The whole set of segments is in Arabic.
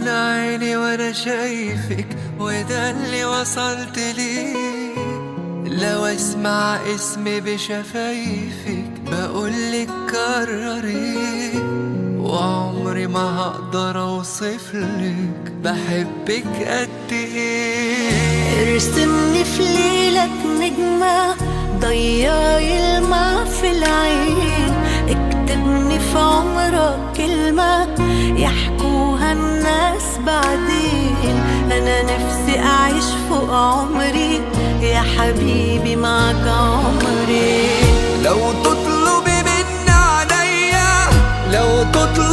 من عيني وأنا شايفك وده اللي وصلت ليه لو أسمع اسمي بشفايفك بقولك كرري. وعمري ما هقدر اوصفلك بحبك قد إيه. ارسمني في ليلك نجمة ضيعي الماء في العين. اكتبني في عمرك كلمة الناس بعدين. أنا نفسي أعيش فوق عمري. يا حبيبي معك عمري. لو تطلبي من عليا لو تطلبي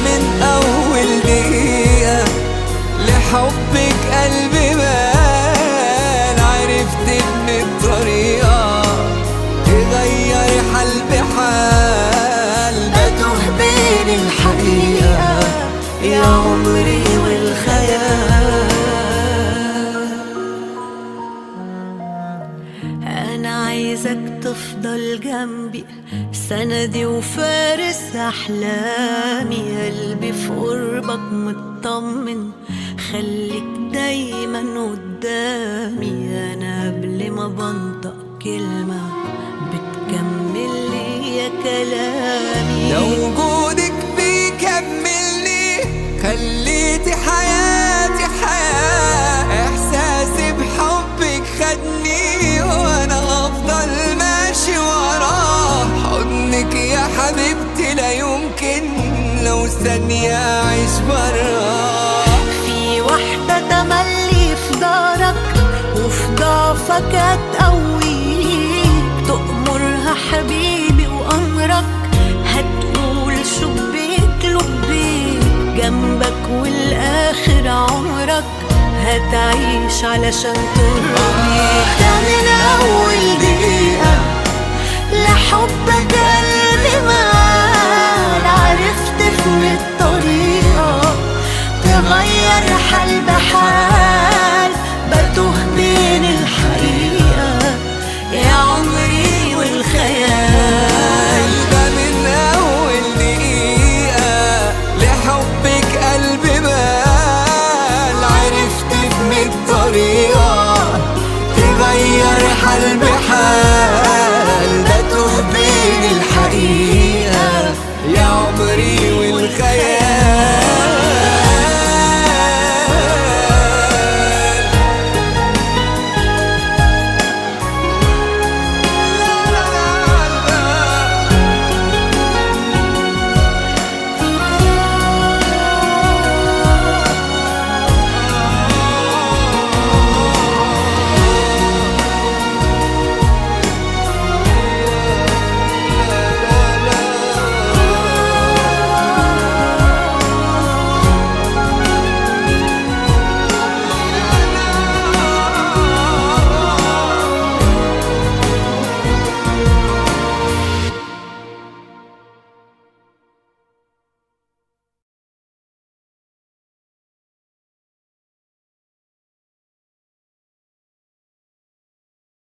من أول دقيقة لحبك قلبي مال عرفت إن الطريقة تغير حال. بحال بتوه بين الحقيقة يا عمري والخيال. أنا عايزك تفضل جنبي. سندي وفارس أحلامي. قلبي في قربك مطمن. خليك دايما قدامي. أنا قبل ما بنطق كلمة بتكمل لي كلامي. لو يمكن لو ثانية أعيش براه في واحدة تملي في دارك وفي ضعفك هتقويك تأمرها حبيبي وأمرك هتقول شبيك لبيك جنبك والآخر عمرك هتعيش علشان ترضيك. ده من أول دقيقة.